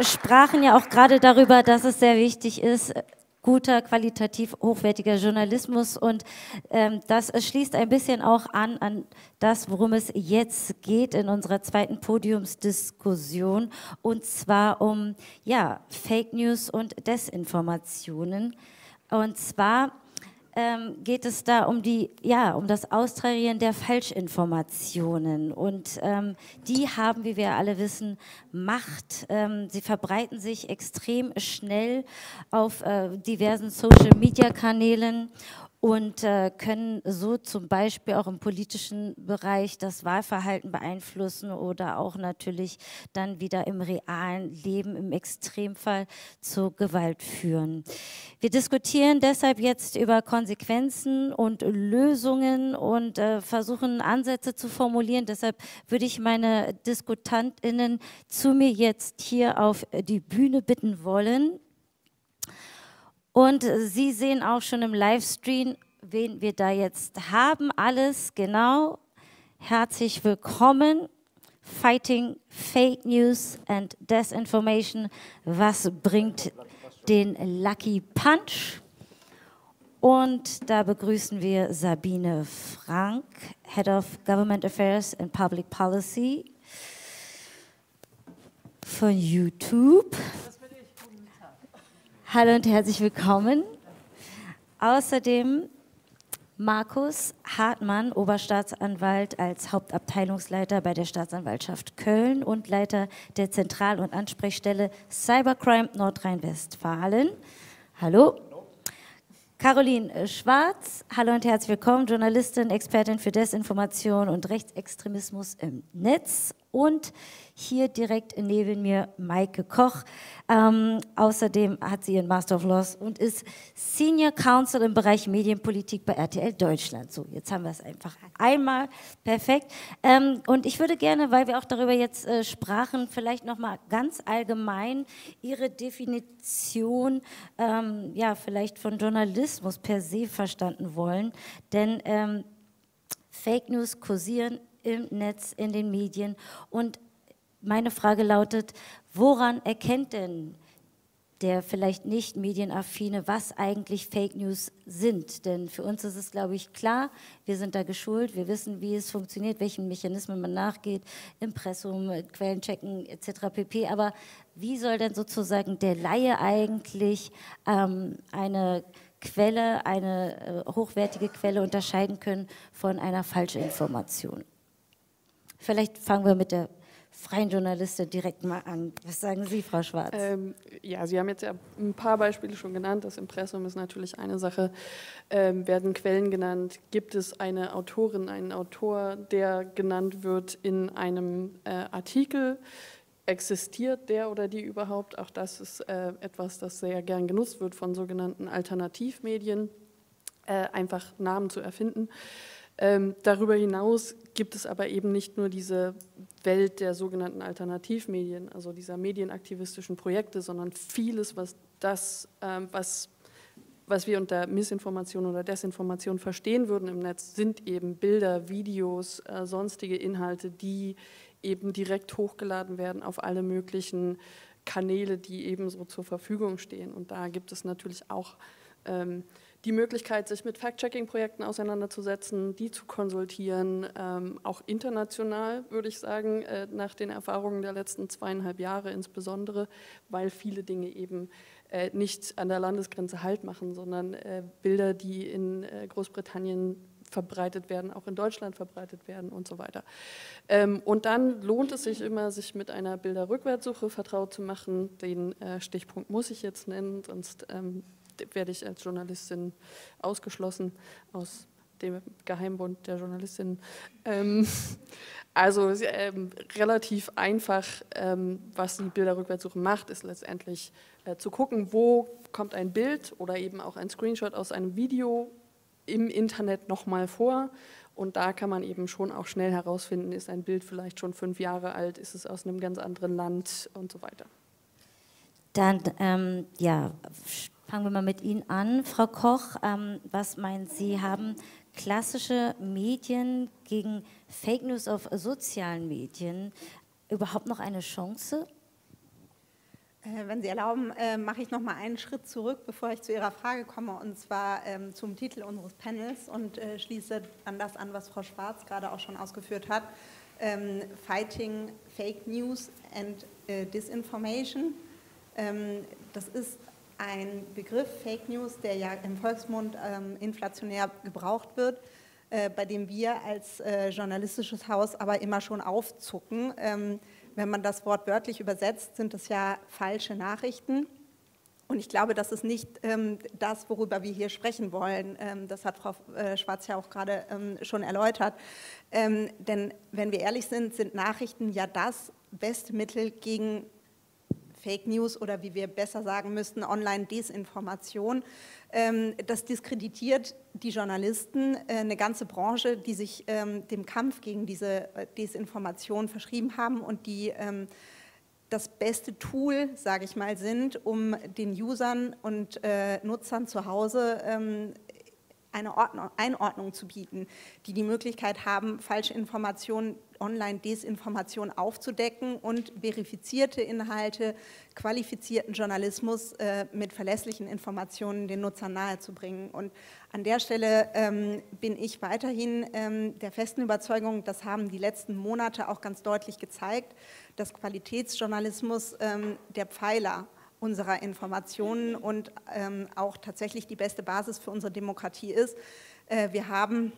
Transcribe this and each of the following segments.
sprachen ja auch gerade darüber, dass es sehr wichtig ist, guter, qualitativ hochwertiger Journalismus. Und ähm, das schließt ein bisschen auch an an das, worum es jetzt geht in unserer zweiten Podiumsdiskussion. Und zwar um ja, Fake News und Desinformationen. Und zwar ähm, geht es da um die, ja, um das Austarieren der Falschinformationen. Und ähm, die haben, wie wir alle wissen, Macht. Ähm, sie verbreiten sich extrem schnell auf äh, diversen Social-Media-Kanälen und äh, können so zum Beispiel auch im politischen Bereich das Wahlverhalten beeinflussen oder auch natürlich dann wieder im realen Leben im Extremfall zu Gewalt führen. Wir diskutieren deshalb jetzt über Konsequenzen und Lösungen und äh, versuchen Ansätze zu formulieren. Deshalb würde ich meine Diskutantinnen zu mir jetzt hier auf die Bühne bitten wollen. Und Sie sehen auch schon im Livestream, wen wir da jetzt haben. Alles genau. Herzlich willkommen. Fighting Fake News and Desinformation. Was bringt den Lucky Punch? Und da begrüßen wir Sabine Frank, Head of Government Affairs and Public Policy von YouTube. Hallo und herzlich willkommen. Außerdem Markus Hartmann, Oberstaatsanwalt als Hauptabteilungsleiter bei der Staatsanwaltschaft Köln und Leiter der Zentral- und Ansprechstelle Cybercrime Nordrhein-Westfalen. Hallo. Caroline Schwarz, hallo und herzlich willkommen, Journalistin, Expertin für Desinformation und Rechtsextremismus im Netz und hier direkt neben mir Maike Koch. Ähm, außerdem hat sie ihren Master of Laws und ist Senior Counsel im Bereich Medienpolitik bei RTL Deutschland. So, jetzt haben wir es einfach einmal perfekt. Ähm, und ich würde gerne, weil wir auch darüber jetzt äh, sprachen, vielleicht noch mal ganz allgemein Ihre Definition, ähm, ja, vielleicht von Journalismus per se verstanden wollen, denn ähm, Fake News kursieren im Netz, in den Medien. Und meine Frage lautet, woran erkennt denn der vielleicht nicht medienaffine, was eigentlich Fake News sind. Denn für uns ist es, glaube ich, klar, wir sind da geschult, wir wissen, wie es funktioniert, welchen Mechanismen man nachgeht, Impressum, Quellenchecken etc. pp. Aber wie soll denn sozusagen der Laie eigentlich ähm, eine Quelle, eine äh, hochwertige Quelle unterscheiden können von einer falschen Information? Vielleicht fangen wir mit der freien Journalistin direkt mal an. Was sagen Sie, Frau Schwarz? Ähm, ja, Sie haben jetzt ja ein paar Beispiele schon genannt. Das Impressum ist natürlich eine Sache. Ähm, werden Quellen genannt? Gibt es eine Autorin, einen Autor, der genannt wird in einem äh, Artikel? Existiert der oder die überhaupt? Auch das ist äh, etwas, das sehr gern genutzt wird von sogenannten Alternativmedien, äh, einfach Namen zu erfinden. Ähm, darüber hinaus gibt es aber eben nicht nur diese Welt der sogenannten Alternativmedien, also dieser medienaktivistischen Projekte, sondern vieles, was das, ähm, was, was wir unter Missinformation oder Desinformation verstehen würden im Netz, sind eben Bilder, Videos, äh, sonstige Inhalte, die eben direkt hochgeladen werden auf alle möglichen Kanäle, die ebenso zur Verfügung stehen. Und da gibt es natürlich auch ähm, die Möglichkeit, sich mit Fact-Checking-Projekten auseinanderzusetzen, die zu konsultieren, ähm, auch international, würde ich sagen, äh, nach den Erfahrungen der letzten zweieinhalb Jahre insbesondere, weil viele Dinge eben äh, nicht an der Landesgrenze Halt machen, sondern äh, Bilder, die in äh, Großbritannien verbreitet werden, auch in Deutschland verbreitet werden und so weiter. Ähm, und dann lohnt es sich immer, sich mit einer Bilderrückwärtssuche vertraut zu machen. Den äh, Stichpunkt muss ich jetzt nennen, sonst ähm, werde ich als Journalistin ausgeschlossen aus dem Geheimbund der Journalistinnen. Ähm, also ähm, relativ einfach, ähm, was die Bilderrückwärtssuche macht, ist letztendlich äh, zu gucken, wo kommt ein Bild oder eben auch ein Screenshot aus einem Video im Internet nochmal vor. Und da kann man eben schon auch schnell herausfinden, ist ein Bild vielleicht schon fünf Jahre alt, ist es aus einem ganz anderen Land und so weiter. Dann, ähm, ja, Fangen wir mal mit Ihnen an, Frau Koch. Ähm, was meinen Sie, haben klassische Medien gegen Fake News auf sozialen Medien überhaupt noch eine Chance? Äh, wenn Sie erlauben, äh, mache ich noch mal einen Schritt zurück, bevor ich zu Ihrer Frage komme, und zwar ähm, zum Titel unseres Panels und äh, schließe an das an, was Frau Schwarz gerade auch schon ausgeführt hat. Ähm, Fighting Fake News and Disinformation. Ähm, das ist ein Begriff, Fake News, der ja im Volksmund inflationär gebraucht wird, bei dem wir als journalistisches Haus aber immer schon aufzucken wenn man das Wort wörtlich übersetzt, sind es ja falsche Nachrichten. Und ich glaube, das ist nicht ähm, das, worüber wir hier sprechen wollen. Ähm, das hat Frau äh, Schwarz ja auch gerade ähm, schon erläutert. Ähm, denn wenn wir ehrlich sind, sind Nachrichten ja das beste Mittel gegen Fake News oder wie wir besser sagen müssten, Online-Desinformation. Ähm, das diskreditiert die Journalisten, äh, eine ganze Branche, die sich ähm, dem Kampf gegen diese äh, Desinformation verschrieben haben und die ähm, das beste Tool, sage ich mal, sind, um den Usern und äh, Nutzern zu Hause eine Ordnung, Einordnung zu bieten, die die Möglichkeit haben, falsche Informationen, Online-Desinformation aufzudecken und verifizierte Inhalte, qualifizierten Journalismus äh, mit verlässlichen Informationen den Nutzern nahezubringen. Und an der Stelle ähm, bin ich weiterhin ähm, der festen Überzeugung, das haben die letzten Monate auch ganz deutlich gezeigt, dass Qualitätsjournalismus ähm, der Pfeiler unserer Informationen und ähm, auch tatsächlich die beste Basis für unsere Demokratie ist. Äh, wir haben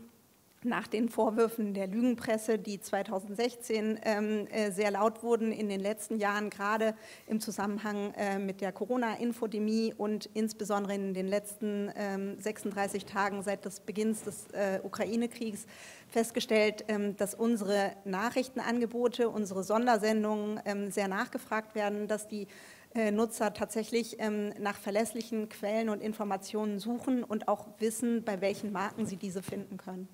nach den Vorwürfen der Lügenpresse, die 2016 ähm, äh, sehr laut wurden, in den letzten Jahren gerade im Zusammenhang äh, mit der Corona-Infodemie und insbesondere in den letzten ähm, 36 Tagen seit des Beginns des äh, Ukraine-Kriegs festgestellt, ähm, dass unsere Nachrichtenangebote, unsere Sondersendungen ähm, sehr nachgefragt werden, dass die Nutzer tatsächlich ähm, nach verlässlichen Quellen und Informationen suchen und auch wissen, bei welchen Marken sie diese finden können.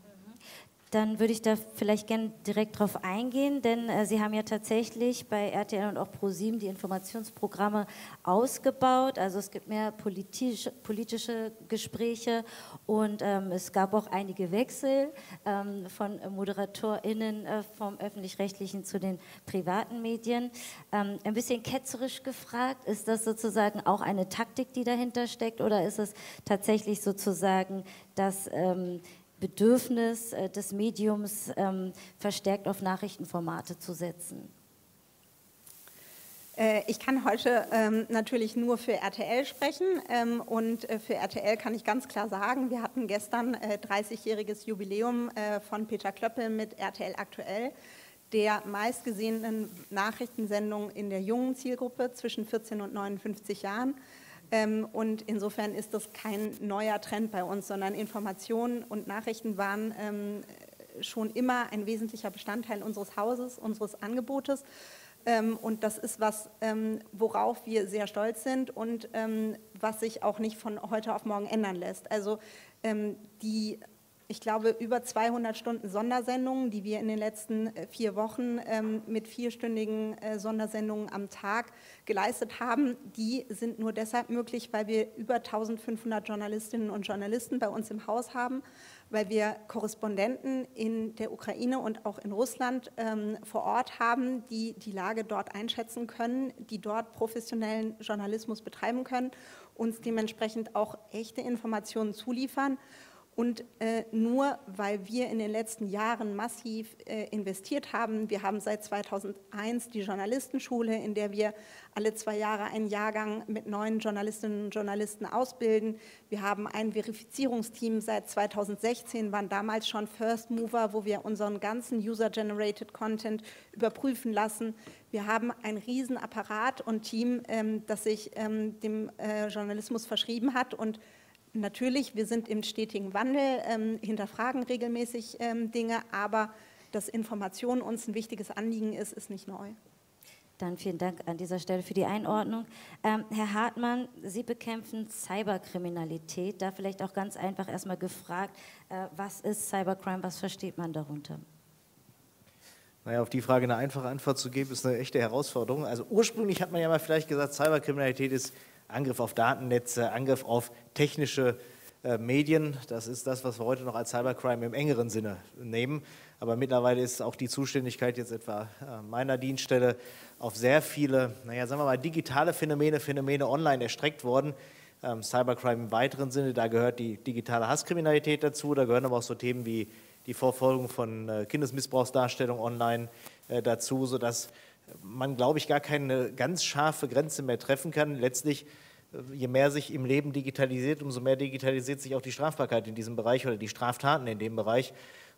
Dann würde ich da vielleicht gerne direkt drauf eingehen, denn äh, Sie haben ja tatsächlich bei RTL und auch ProSieben die Informationsprogramme ausgebaut. Also es gibt mehr politische, politische Gespräche und ähm, es gab auch einige Wechsel ähm, von ModeratorInnen äh, vom öffentlich-rechtlichen zu den privaten Medien. Ähm, ein bisschen ketzerisch gefragt, ist das sozusagen auch eine Taktik, die dahinter steckt oder ist es tatsächlich sozusagen, dass ähm, Bedürfnis äh, des Mediums ähm, verstärkt auf Nachrichtenformate zu setzen? Äh, ich kann heute ähm, natürlich nur für RTL sprechen ähm, und äh, für RTL kann ich ganz klar sagen, wir hatten gestern äh, 30-jähriges Jubiläum äh, von Peter Klöppel mit RTL aktuell, der meistgesehenen Nachrichtensendung in der jungen Zielgruppe zwischen 14 und 59 Jahren. Ähm, und insofern ist das kein neuer Trend bei uns, sondern Informationen und Nachrichten waren ähm, schon immer ein wesentlicher Bestandteil unseres Hauses, unseres Angebotes. Ähm, und das ist was, worauf wir sehr stolz sind und was sich auch nicht von heute auf morgen ändern lässt. Also die ich glaube, über 200 Stunden Sondersendungen, die wir in den letzten äh, vier Wochen ähm, mit vierstündigen äh, Sondersendungen am Tag geleistet haben, die sind nur deshalb möglich, weil wir über 1500 Journalistinnen und Journalisten bei uns im Haus haben, weil wir Korrespondenten in der Ukraine und auch in Russland ähm, vor Ort haben, die die Lage dort einschätzen können, die dort professionellen Journalismus betreiben können, uns dementsprechend auch echte Informationen zuliefern und äh, nur weil wir in den letzten Jahren massiv äh, investiert haben, wir haben seit 2001 die Journalistenschule, in der wir alle zwei Jahre einen Jahrgang mit neuen Journalistinnen und Journalisten ausbilden. Wir haben ein Verifizierungsteam seit 2016, waren damals schon First Mover, wo wir unseren ganzen User-Generated Content überprüfen lassen. Wir haben ein Riesenapparat und Team, ähm, das sich ähm, dem äh, Journalismus verschrieben hat und Natürlich, wir sind im stetigen Wandel, ähm, hinterfragen regelmäßig ähm, Dinge, aber dass Information uns ein wichtiges Anliegen ist, ist nicht neu. Dann vielen Dank an dieser Stelle für die Einordnung. Ähm, Herr Hartmann, Sie bekämpfen Cyberkriminalität. Da vielleicht auch ganz einfach erstmal gefragt, äh, was ist Cybercrime, was versteht man darunter? Naja, auf die Frage eine einfache Antwort zu geben, ist eine echte Herausforderung. Also ursprünglich hat man ja mal vielleicht gesagt, Cyberkriminalität ist Angriff auf Datennetze, Angriff auf technische äh, Medien. Das ist das, was wir heute noch als Cybercrime im engeren Sinne nehmen. Aber mittlerweile ist auch die Zuständigkeit jetzt etwa äh, meiner Dienststelle auf sehr viele, naja, sagen wir mal, digitale Phänomene, Phänomene online erstreckt worden. Ähm, Cybercrime im weiteren Sinne, da gehört die digitale Hasskriminalität dazu, da gehören aber auch so Themen wie die Vorfolgung von äh, Kindesmissbrauchsdarstellung online dazu, sodass man, glaube ich, gar keine ganz scharfe Grenze mehr treffen kann. Letztlich je mehr sich im Leben digitalisiert, umso mehr digitalisiert sich auch die Strafbarkeit in diesem Bereich oder die Straftaten in dem Bereich.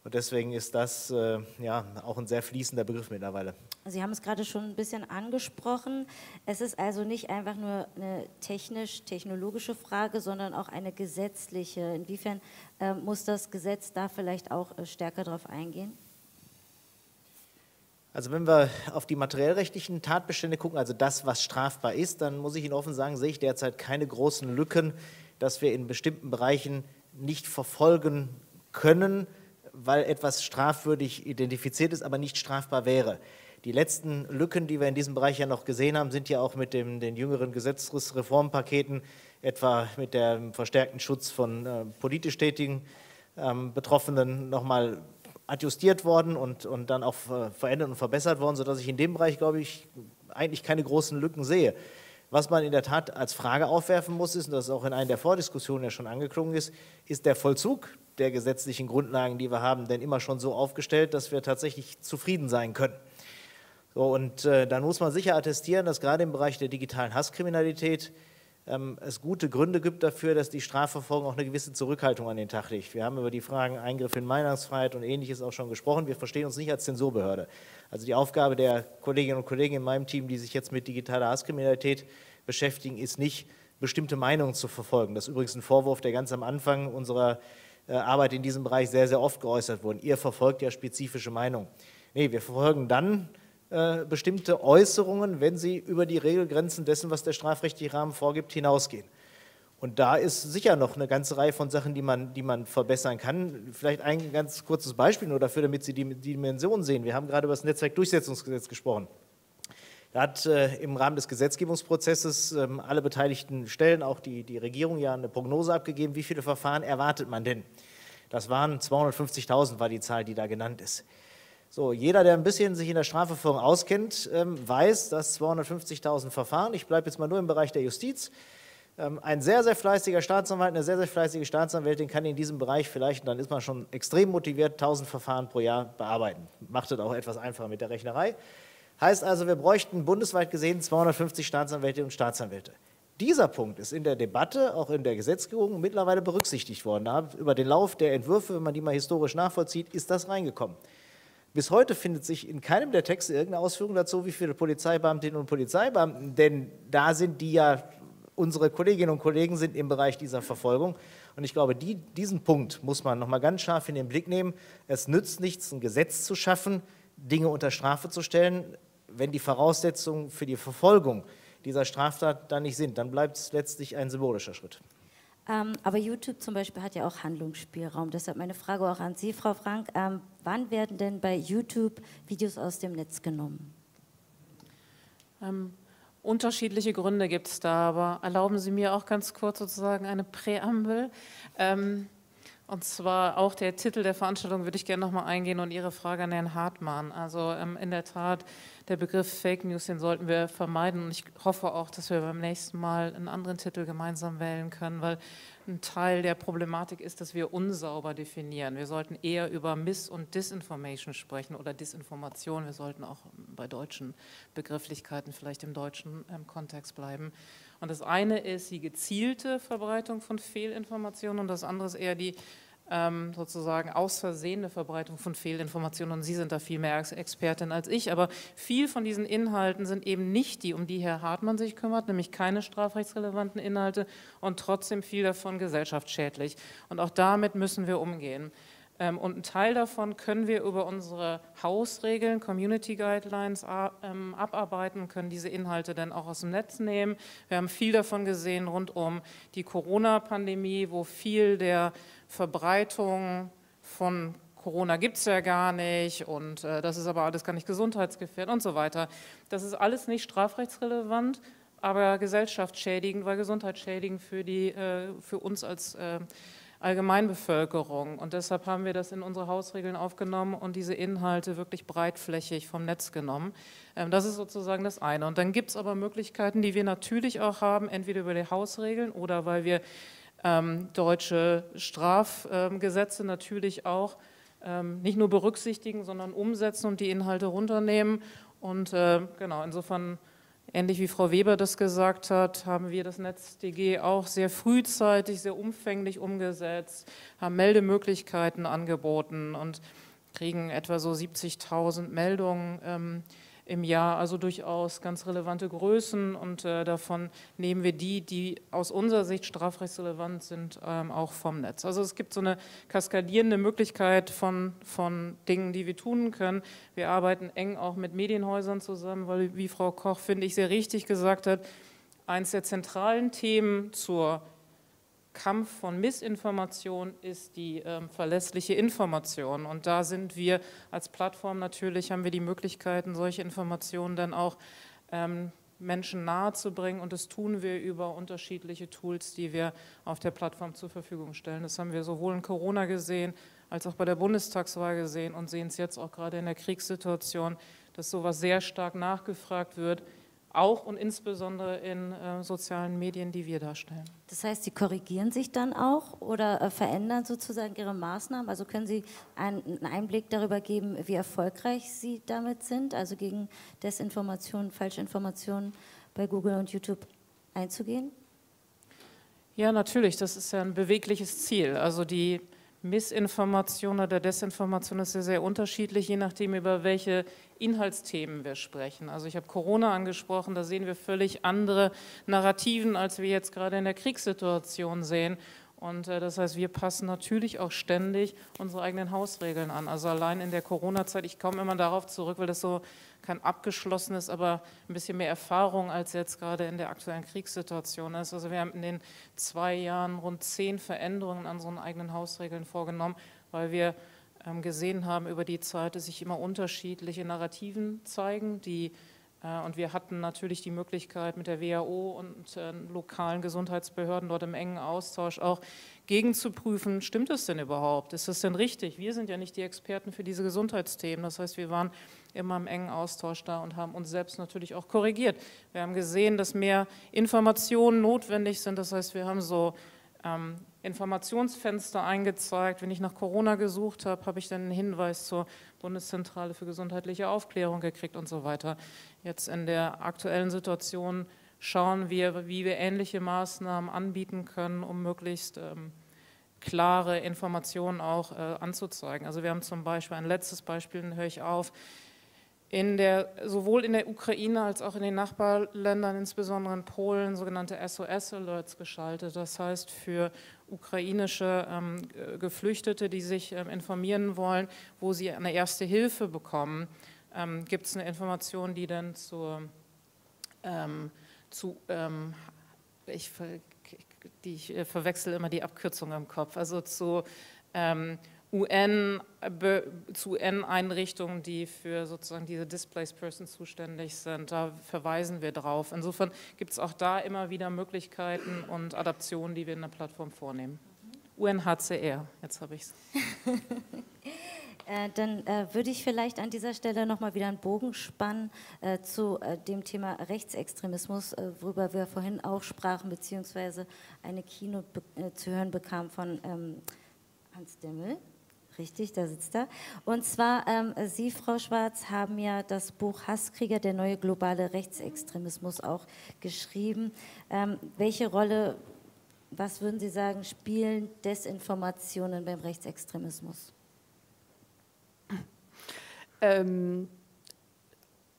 Und deswegen ist das äh, ja auch ein sehr fließender Begriff mittlerweile. Sie haben es gerade schon ein bisschen angesprochen. Es ist also nicht einfach nur eine technisch-technologische Frage, sondern auch eine gesetzliche. Inwiefern äh, muss das Gesetz da vielleicht auch äh, stärker darauf eingehen? Also wenn wir auf die materiellrechtlichen Tatbestände gucken, also das, was strafbar ist, dann muss ich Ihnen offen sagen, sehe ich derzeit keine großen Lücken, dass wir in bestimmten Bereichen nicht verfolgen können, weil etwas strafwürdig identifiziert ist, aber nicht strafbar wäre. Die letzten Lücken, die wir in diesem Bereich ja noch gesehen haben, sind ja auch mit dem, den jüngeren Gesetzesreformpaketen, etwa mit dem verstärkten Schutz von äh, politisch tätigen ähm, Betroffenen nochmal adjustiert worden und, und dann auch verändert und verbessert worden, sodass ich in dem Bereich, glaube ich, eigentlich keine großen Lücken sehe. Was man in der Tat als Frage aufwerfen muss, ist, und das ist auch in einer der Vordiskussionen ja schon angeklungen ist, ist der Vollzug der gesetzlichen Grundlagen, die wir haben, denn immer schon so aufgestellt, dass wir tatsächlich zufrieden sein können. So, und äh, dann muss man sicher attestieren, dass gerade im Bereich der digitalen Hasskriminalität ähm, es gute Gründe gibt dafür, dass die Strafverfolgung auch eine gewisse Zurückhaltung an den Tag legt. Wir haben über die Fragen Eingriff in Meinungsfreiheit und Ähnliches auch schon gesprochen. Wir verstehen uns nicht als Zensurbehörde. Also die Aufgabe der Kolleginnen und Kollegen in meinem Team, die sich jetzt mit digitaler Hasskriminalität beschäftigen, ist nicht, bestimmte Meinungen zu verfolgen. Das ist übrigens ein Vorwurf, der ganz am Anfang unserer äh, Arbeit in diesem Bereich sehr, sehr oft geäußert wurde. Ihr verfolgt ja spezifische Meinungen. Nee, wir verfolgen dann äh, bestimmte Äußerungen, wenn sie über die Regelgrenzen dessen, was der strafrechtliche Rahmen vorgibt, hinausgehen. Und da ist sicher noch eine ganze Reihe von Sachen, die man, die man verbessern kann. Vielleicht ein ganz kurzes Beispiel nur dafür, damit Sie die, Dimension sehen. Wir haben gerade über das Netzwerkdurchsetzungsgesetz gesprochen. Da hat äh, im Rahmen des Gesetzgebungsprozesses ähm, alle beteiligten Stellen, auch die, die Regierung, ja eine Prognose abgegeben, wie viele Verfahren erwartet man denn? Das waren 250.000 war die Zahl, die da genannt ist. So, jeder, der ein bisschen sich in der Strafverfolgung auskennt, ähm, weiß, dass 250.000 Verfahren, ich bleibe jetzt mal nur im Bereich der Justiz, ähm, ein sehr, sehr fleißiger Staatsanwalt, eine sehr, sehr fleißige Staatsanwältin kann in diesem Bereich vielleicht, dann ist man schon extrem motiviert, 1000 Verfahren pro Jahr bearbeiten. Macht das auch etwas einfacher mit der Rechnerei. Heißt also, wir bräuchten bundesweit gesehen 250 Staatsanwältinnen und Staatsanwälte. Dieser Punkt ist in der Debatte, auch in der Gesetzgebung, mittlerweile berücksichtigt worden. Da über den Lauf der Entwürfe, wenn man die mal historisch nachvollzieht, ist das reingekommen. Bis heute findet sich in keinem der Texte irgendeine Ausführung dazu, wie viele Polizeibeamtinnen und Polizeibeamten, denn da sind die ja, unsere Kolleginnen und Kollegen sind im Bereich dieser Verfolgung. Und ich glaube, die, diesen Punkt muss man nochmal ganz scharf in den Blick nehmen. Es nützt nichts, ein Gesetz zu schaffen, Dinge unter Strafe zu stellen, wenn die Voraussetzungen für die Verfolgung dieser Straftat dann nicht sind. Dann bleibt es letztlich ein symbolischer Schritt. Ähm, aber YouTube zum Beispiel hat ja auch Handlungsspielraum. Deshalb meine Frage auch an Sie, Frau Frank. Ähm, wann werden denn bei YouTube Videos aus dem Netz genommen? Ähm, unterschiedliche Gründe gibt es da, aber erlauben Sie mir auch ganz kurz sozusagen eine Präambel. Ähm, und zwar auch der Titel der Veranstaltung würde ich gerne nochmal eingehen und Ihre Frage an Herrn Hartmann. Also ähm, in der Tat, der Begriff Fake News, den sollten wir vermeiden. Und ich hoffe auch, dass wir beim nächsten Mal einen anderen Titel gemeinsam wählen können, weil ein Teil der Problematik ist, dass wir unsauber definieren. Wir sollten eher über Miss- und Disinformation sprechen oder Disinformation. Wir sollten auch bei deutschen Begrifflichkeiten vielleicht im deutschen ähm, Kontext bleiben. Und das eine ist die gezielte Verbreitung von Fehlinformationen und das andere ist eher die ähm, sozusagen aus Versehen Verbreitung von Fehlinformationen und Sie sind da viel mehr Expertin als ich, aber viel von diesen Inhalten sind eben nicht die, um die Herr Hartmann sich kümmert, nämlich keine strafrechtsrelevanten Inhalte und trotzdem viel davon gesellschaftsschädlich. Und auch damit müssen wir umgehen. Ähm, und einen Teil davon können wir über unsere Hausregeln, Community Guidelines ähm, abarbeiten, können diese Inhalte dann auch aus dem Netz nehmen. Wir haben viel davon gesehen rund um die Corona-Pandemie, wo viel der Verbreitung von Corona gibt es ja gar nicht und äh, das ist aber alles gar nicht gesundheitsgefährdend und so weiter. Das ist alles nicht strafrechtsrelevant, aber gesellschaftsschädigend, weil gesundheitsschädigend für, die, äh, für uns als äh, Allgemeinbevölkerung. Und deshalb haben wir das in unsere Hausregeln aufgenommen und diese Inhalte wirklich breitflächig vom Netz genommen. Ähm, das ist sozusagen das eine. Und dann gibt es aber Möglichkeiten, die wir natürlich auch haben, entweder über die Hausregeln oder weil wir ähm, deutsche Strafgesetze natürlich auch ähm, nicht nur berücksichtigen, sondern umsetzen und die Inhalte runternehmen. Und äh, genau, insofern Ähnlich wie Frau Weber das gesagt hat, haben wir das NetzDG auch sehr frühzeitig, sehr umfänglich umgesetzt, haben Meldemöglichkeiten angeboten und kriegen etwa so 70.000 Meldungen ähm, im Jahr, also durchaus ganz relevante Größen und äh, davon nehmen wir die, die aus unserer Sicht strafrechtsrelevant sind, ähm, auch vom Netz. Also es gibt so eine kaskadierende Möglichkeit von, von Dingen, die wir tun können. Wir arbeiten eng auch mit Medienhäusern zusammen, weil, wie Frau Koch, finde ich, sehr richtig gesagt hat, eines der zentralen Themen zur Kampf von Missinformation ist die ähm, verlässliche Information. Und da sind wir als Plattform natürlich, haben wir die Möglichkeiten, solche Informationen dann auch ähm, Menschen nahezubringen. Und das tun wir über unterschiedliche Tools, die wir auf der Plattform zur Verfügung stellen. Das haben wir sowohl in Corona gesehen, als auch bei der Bundestagswahl gesehen und sehen es jetzt auch gerade in der Kriegssituation, dass sowas sehr stark nachgefragt wird auch und insbesondere in äh, sozialen Medien, die wir darstellen. Das heißt, Sie korrigieren sich dann auch oder äh, verändern sozusagen Ihre Maßnahmen? Also können Sie einen Einblick darüber geben, wie erfolgreich Sie damit sind, also gegen Desinformation, Falschinformationen bei Google und YouTube einzugehen? Ja, natürlich, das ist ja ein bewegliches Ziel. Also die Missinformation oder Desinformation ist ja sehr unterschiedlich, je nachdem, über welche Inhaltsthemen wir sprechen. Also ich habe Corona angesprochen, da sehen wir völlig andere Narrativen, als wir jetzt gerade in der Kriegssituation sehen. Und äh, das heißt, wir passen natürlich auch ständig unsere eigenen Hausregeln an. Also allein in der Corona-Zeit, ich komme immer darauf zurück, weil das so kein abgeschlossenes, aber ein bisschen mehr Erfahrung als jetzt gerade in der aktuellen Kriegssituation ist. Also wir haben in den zwei Jahren rund zehn Veränderungen an unseren eigenen Hausregeln vorgenommen, weil wir ähm, gesehen haben über die Zeit, dass sich immer unterschiedliche Narrativen zeigen, die äh, und wir hatten natürlich die Möglichkeit, mit der WHO und äh, lokalen Gesundheitsbehörden dort im engen Austausch auch gegenzuprüfen, stimmt es denn überhaupt? Ist es denn richtig? Wir sind ja nicht die Experten für diese Gesundheitsthemen. Das heißt, wir waren immer im engen Austausch da und haben uns selbst natürlich auch korrigiert. Wir haben gesehen, dass mehr Informationen notwendig sind. Das heißt, wir haben so ähm, Informationsfenster eingezeigt. Wenn ich nach Corona gesucht habe, habe ich dann einen Hinweis zur Bundeszentrale für gesundheitliche Aufklärung gekriegt und so weiter. Jetzt in der aktuellen Situation schauen wir, wie wir ähnliche Maßnahmen anbieten können, um möglichst ähm, klare Informationen auch äh, anzuzeigen. Also wir haben zum Beispiel ein letztes Beispiel, dann höre ich auf, in der, sowohl in der Ukraine als auch in den Nachbarländern, insbesondere in Polen, sogenannte SOS-Alerts geschaltet. Das heißt, für ukrainische ähm, Geflüchtete, die sich ähm, informieren wollen, wo sie eine erste Hilfe bekommen, ähm, gibt es eine Information, die dann zur, ähm, zu, ähm, ich, die, ich äh, verwechsel immer die Abkürzung im Kopf, also zu ähm, UN, zu UN-Einrichtungen, die für sozusagen diese Displaced Persons zuständig sind. Da verweisen wir drauf. Insofern gibt es auch da immer wieder Möglichkeiten und Adaptionen, die wir in der Plattform vornehmen. UNHCR, jetzt habe ich es. Äh, dann äh, würde ich vielleicht an dieser Stelle nochmal wieder einen Bogen spannen äh, zu äh, dem Thema Rechtsextremismus, äh, worüber wir vorhin auch sprachen, beziehungsweise eine äh, zu hören bekam von ähm, Hans Demmel. Richtig, da sitzt er. Und zwar, ähm, Sie, Frau Schwarz, haben ja das Buch Hasskrieger, der neue globale Rechtsextremismus auch geschrieben. Ähm, welche Rolle, was würden Sie sagen, spielen Desinformationen beim Rechtsextremismus? Ähm,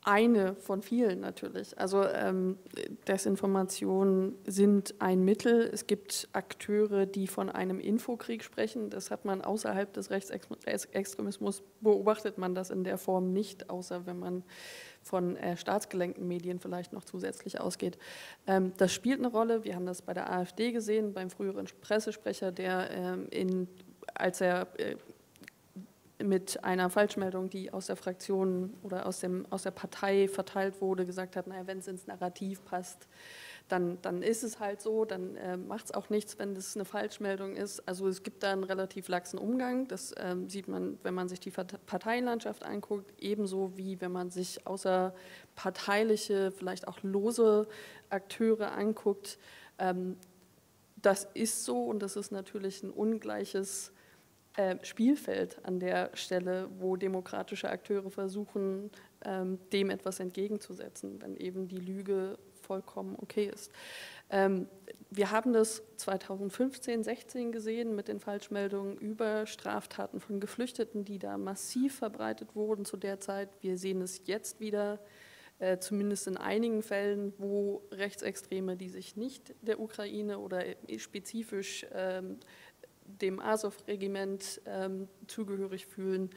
eine von vielen natürlich. Also ähm, Desinformationen sind ein Mittel. Es gibt Akteure, die von einem Infokrieg sprechen. Das hat man außerhalb des Rechtsextremismus, beobachtet man das in der Form nicht, außer wenn man von äh, staatsgelenkten Medien vielleicht noch zusätzlich ausgeht. Ähm, das spielt eine Rolle. Wir haben das bei der AfD gesehen, beim früheren Pressesprecher, der ähm, in, als er äh, mit einer Falschmeldung, die aus der Fraktion oder aus, dem, aus der Partei verteilt wurde, gesagt hat, naja, wenn es ins Narrativ passt, dann, dann ist es halt so, dann äh, macht es auch nichts, wenn das eine Falschmeldung ist. Also es gibt da einen relativ laxen Umgang, das ähm, sieht man, wenn man sich die Parteienlandschaft anguckt, ebenso wie wenn man sich außerparteiliche, vielleicht auch lose Akteure anguckt. Ähm, das ist so und das ist natürlich ein ungleiches äh, Spielfeld an der Stelle, wo demokratische Akteure versuchen, ähm, dem etwas entgegenzusetzen, wenn eben die Lüge vollkommen okay ist. Ähm, wir haben das 2015, 16 gesehen mit den Falschmeldungen über Straftaten von Geflüchteten, die da massiv verbreitet wurden zu der Zeit. Wir sehen es jetzt wieder, äh, zumindest in einigen Fällen, wo Rechtsextreme, die sich nicht der Ukraine oder spezifisch ähm, dem Azov-Regiment ähm, zugehörig fühlen,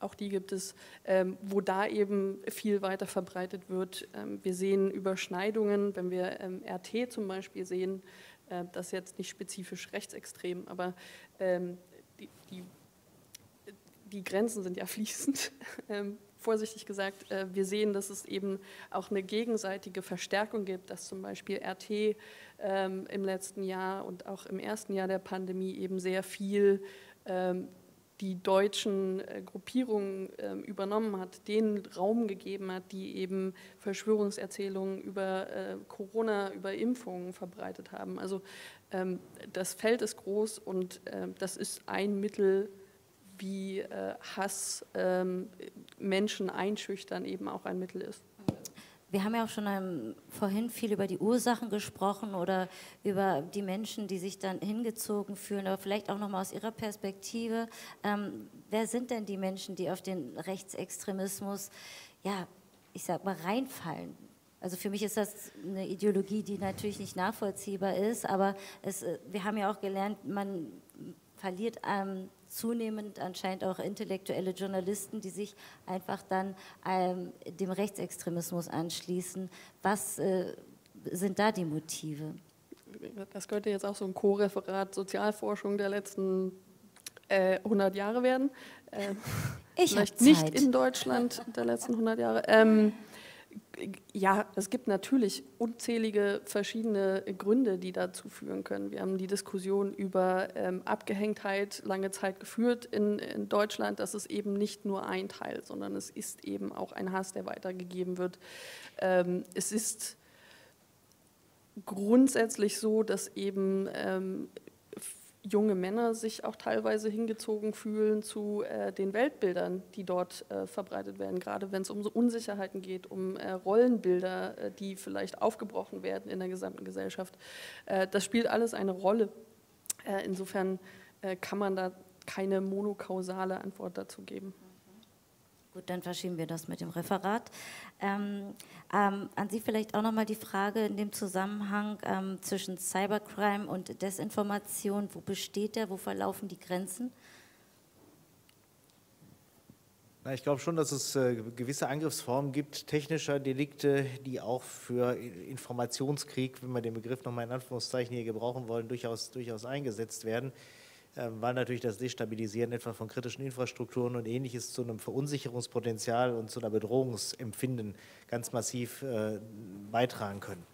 auch die gibt es, ähm, wo da eben viel weiter verbreitet wird. Ähm, wir sehen Überschneidungen, wenn wir ähm, RT zum Beispiel sehen, äh, das ist jetzt nicht spezifisch rechtsextrem, aber ähm, die, die, die, Grenzen sind ja fließend. Ähm, vorsichtig gesagt, äh, wir sehen, dass es eben auch eine gegenseitige Verstärkung gibt, dass zum Beispiel RT ähm, im letzten Jahr und auch im ersten Jahr der Pandemie eben sehr viel die deutschen äh, Gruppierungen äh, übernommen hat, denen Raum gegeben hat, die eben Verschwörungserzählungen über äh, Corona, über Impfungen verbreitet haben. Also ähm, das Feld ist groß und das ist ein Mittel, wie äh, Hass ähm, Menschen einschüchtern eben auch ein Mittel ist. Wir haben ja auch schon ähm, vorhin viel über die Ursachen gesprochen oder über die Menschen, die sich dann hingezogen fühlen, aber vielleicht auch nochmal aus Ihrer Perspektive. Ähm, wer sind denn die Menschen, die auf den Rechtsextremismus, ja, ich sag mal, reinfallen? Also für mich ist das eine Ideologie, die natürlich nicht nachvollziehbar ist, aber es, äh, wir haben ja auch gelernt, man verliert ähm, zunehmend anscheinend auch intellektuelle Journalisten, die sich einfach dann ähm, dem Rechtsextremismus anschließen. Was äh, sind da die Motive? Das könnte jetzt auch so ein Co-Referat Sozialforschung der letzten äh, 100 Jahre werden. Äh, ich vielleicht nicht in Deutschland der letzten 100 Jahre. Ähm, ja, es gibt natürlich unzählige verschiedene Gründe, die dazu führen können. Wir haben die Diskussion über ähm, Abgehängtheit lange Zeit geführt in, in, Deutschland. Das ist eben nicht nur ein Teil, sondern es ist eben auch ein Hass, der weitergegeben wird. Ähm, es ist grundsätzlich so, dass eben ähm, junge Männer sich auch teilweise hingezogen fühlen zu äh, den Weltbildern, die dort äh, verbreitet werden, gerade wenn es um so Unsicherheiten geht, um äh, Rollenbilder, äh, die vielleicht aufgebrochen werden in der gesamten Gesellschaft. Äh, das spielt alles eine Rolle. Äh, insofern kann man da keine monokausale Antwort dazu geben. Gut, dann verschieben wir das mit dem Referat. Ähm, ähm, an Sie vielleicht auch nochmal die Frage in dem Zusammenhang ähm, zwischen Cybercrime und Desinformation. Wo besteht der? Wo verlaufen die Grenzen? Na, ich glaube schon, dass es äh, gewisse Angriffsformen gibt, technischer Delikte, die auch für Informationskrieg, wenn wir den Begriff nochmal in Anführungszeichen hier gebrauchen wollen, durchaus, durchaus eingesetzt werden. Ähm, weil natürlich das Destabilisieren etwa von kritischen Infrastrukturen und ähnliches zu einem Verunsicherungspotenzial und zu einer Bedrohungsempfinden ganz massiv äh, beitragen können.